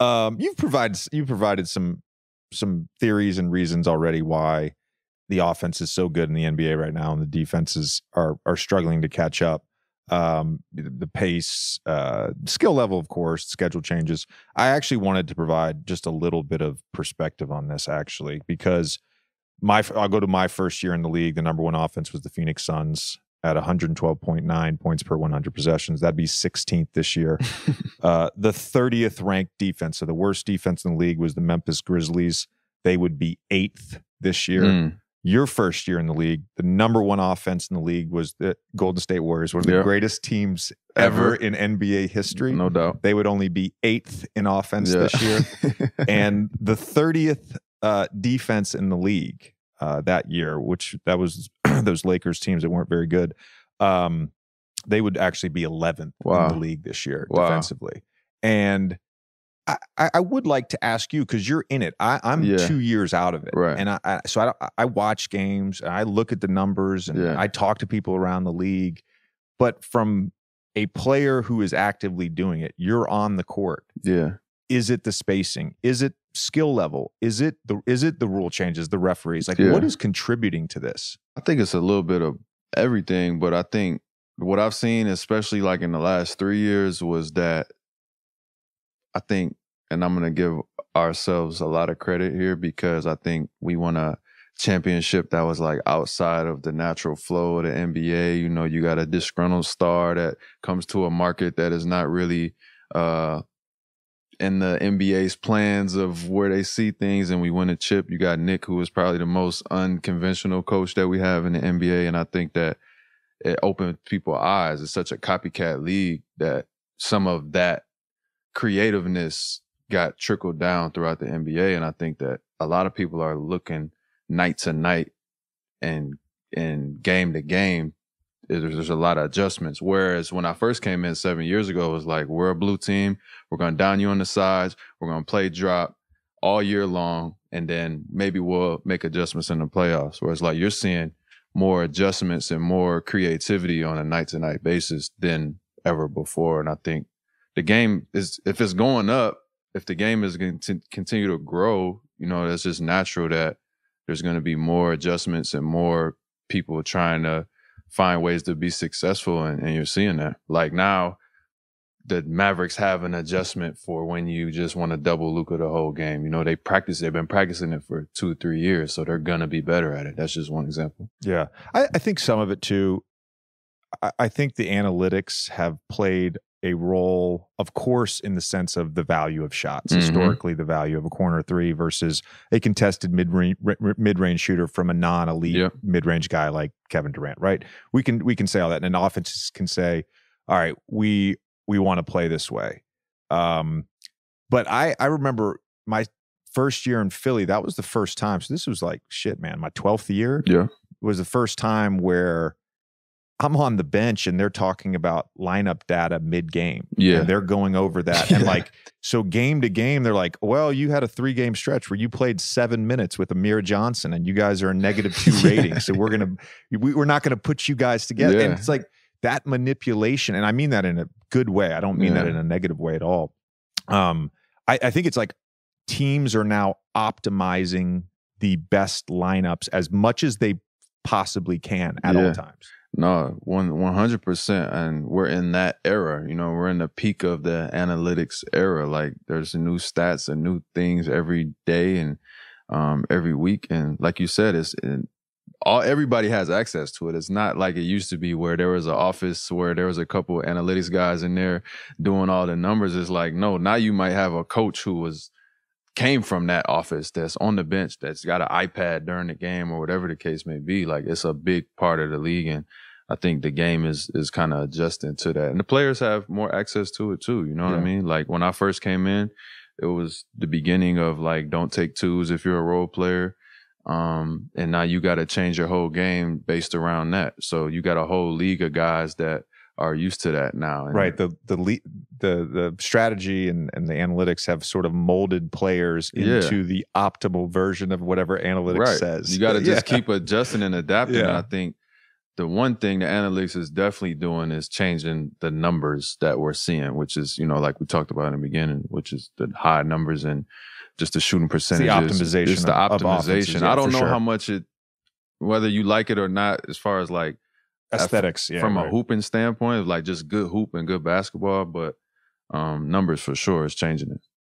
Um, you've provided you provided some some theories and reasons already why the offense is so good in the NBA right now, and the defenses are are struggling to catch up. Um, the, pace, uh, skill level, of course, schedule changes. I actually wanted to provide just a little bit of perspective on this, actually, because my I'll go to my first year in the league. The number one offense was the Phoenix Suns at 112.9 points per 100 possessions. That'd be 16th this year. uh, the 30th ranked defense, so the worst defense in the league, was the Memphis Grizzlies. They would be eighth this year. Mm. Your first year in the league, the number one offense in the league was the Golden State Warriors, one of the Yeah. greatest teams ever, Ever. in NBA history. No doubt. They would only be eighth in offense Yeah. this year and the 30th uh, defense in the league uh, that year, which that was those Lakers teams that weren't very good. Um, they would actually be 11th Wow. in the league this year Wow. defensively. And I, I would like to ask you because you're in it. I, I'm Yeah. two years out of it, Right. and I, I so I, I watch games, and I look at the numbers, and Yeah. I talk to people around the league. But from a player who is actively doing it, you're on the court yeah. Is it the spacing is it skill level is it the is it the rule changes the referees like Yeah. what is contributing to this I think it's a little bit of everything, but I think what I've seen, especially like in the last three years, was that I think, and I'm going to give ourselves a lot of credit here because I think we won a championship that was like outside of the natural flow of the NBA. You know, you got a disgruntled star that comes to a market that is not really uh in the NBA's plans of where they see things and we win a chip. You got Nick, who is probably the most unconventional coach that we have in the NBA. And I think that it opened people's eyes. It's such a copycat league that some of that creativeness got trickled down throughout the NBA. And I think that a lot of people are looking night to night and and game to game. There's, there's a lot of adjustments. Whereas when I first came in seven years ago, it was like, we're a blue team. We're going to down you on the sides. We're going to play drop all year long. And then maybe we'll make adjustments in the playoffs. Whereas like you're seeing more adjustments and more creativity on a night to night basis than ever before. And I think the game is, if it's going up, if the game is going to continue to grow, you know, that's just natural that there's going to be more adjustments and more people trying to find ways to be successful. And, and you're seeing that. Like now, the Mavericks have an adjustment for when you just want to double Luka the whole game. You know, they practice, they've been practicing it for two three years, so they're gonna be better at it. That's just one example. yeah i, I think some of it too I, I think the analytics have played a role of course in the sense of the value of shots Mhm. historically the value of a corner three versus a contested mid-range mid-range shooter from a non-elite Yep. mid-range guy like kevin durant right we can we can say all that and offenses can say all right we we want to play this way um but i i remember my first year in philly that was the first time so this was like shit man my 12th year Yeah. was the first time where I'm on the bench and they're talking about lineup data mid game. Yeah. And they're going over that. And like, so game to game, they're like, well, you had a three game stretch where you played seven minutes with Amir Johnson and you guys are a negative two rating. So we're going to, we, we're not going to put you guys together. And it's like that manipulation. And I mean that in a good way. I don't mean that in a negative way at all. Um, I, I think it's like teams are now optimizing the best lineups as much as they possibly can at all times. No, one one hundred percent, and we're in that era. You know, we're in the peak of the analytics era. Like, there's new stats and new things every day and um, every week. And like you said, it's and all everybody has access to it. It's not like it used to be where there was an office where there was a couple analytics guys in there doing all the numbers. It's like no, now you might have a coach who was came from that office that's on the bench that's got an iPad during the game or whatever the case may be. Like it's a big part of the league and I think the game is is kind of adjusting to that. And the players have more access to it too, you know what I mean? Like when I first came in, it was the beginning of like don't take twos if you're a role player. Um and now you got to change your whole game based around that. So you got a whole league of guys that are used to that now. And Right. The the le- the the strategy and, and the analytics have sort of molded players Yeah. into the optimal version of whatever analytics right. says. You got to just Yeah. keep adjusting and adapting. And Yeah. I think the one thing the analytics is definitely doing is changing the numbers that we're seeing, which is, you know, like we talked about in the beginning, which is the high numbers and just the shooting percentages. It's the optimization. It's the of- of optimization. offenses, yeah, I don't know sure. how much it, whether you like it or not, as far as like aesthetics. Yeah, from a right. hooping standpoint, like just good hoop and good basketball, but um numbers for sure is changing it.